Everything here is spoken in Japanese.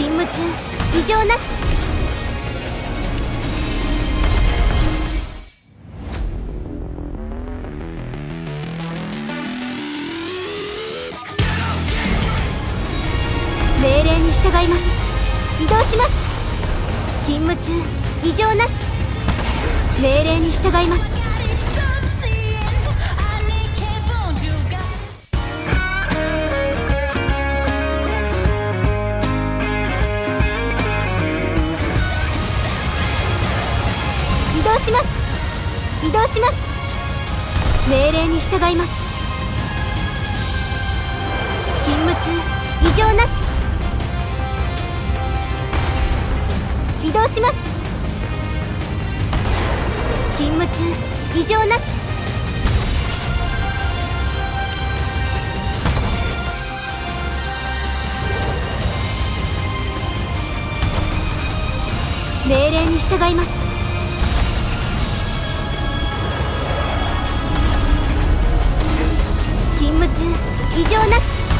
勤務中異常なし。命令に従います。移動します。勤務中異常なし。命令に従います。動します。命令に従います。勤務中異常なし。移動します。勤務中異常なし。命令に従います。中異常なし。